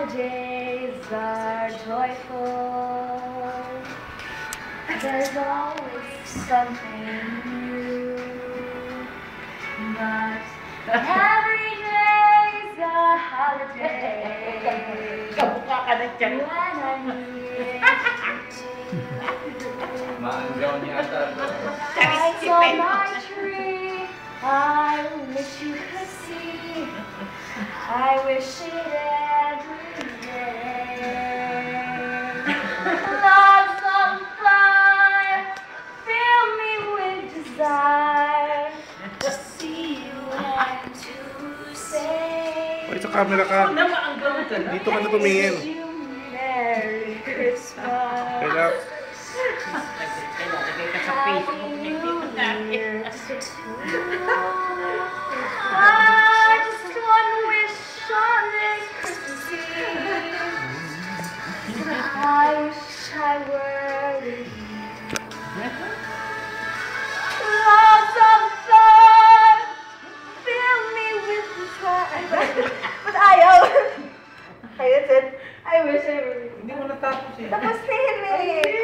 Holidays are joyful. There's always something new. But every day's a holiday. Kamukha ka na dyan. When I need Maanggaw niya ata. Lights on my tree. I wish you could see. I wish it Ay, sa camera ka. Dito ka na tumingin. Merry Christmas. Relax. I just one wish on this Christmas Eve. I wish I were. sir. Hindi mo natapos eh. Tapos, Rere!